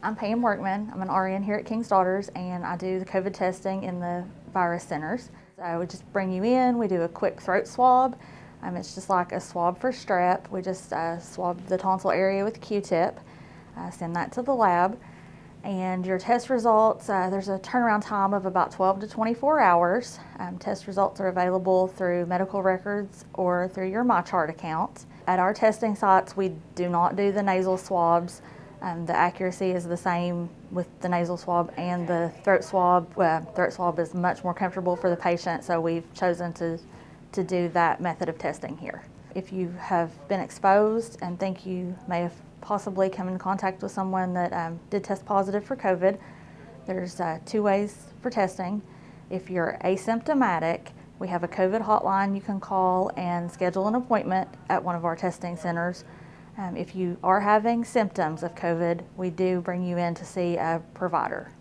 I'm Pam Workman. I'm an RN here at King's Daughters and I do the COVID testing in the virus centers. So I would just bring you in, we do a quick throat swab. Um, it's just like a swab for strep. We just uh, swab the tonsil area with Q-tip, uh, send that to the lab. And your test results, uh, there's a turnaround time of about 12 to 24 hours. Um, test results are available through medical records or through your MyChart account. At our testing sites, we do not do the nasal swabs. Um, the accuracy is the same with the nasal swab and the throat swab. Well, throat swab is much more comfortable for the patient, so we've chosen to, to do that method of testing here. If you have been exposed and think you may have possibly come in contact with someone that um, did test positive for COVID, there's uh, two ways for testing. If you're asymptomatic, we have a COVID hotline you can call and schedule an appointment at one of our testing centers. Um, if you are having symptoms of COVID, we do bring you in to see a provider.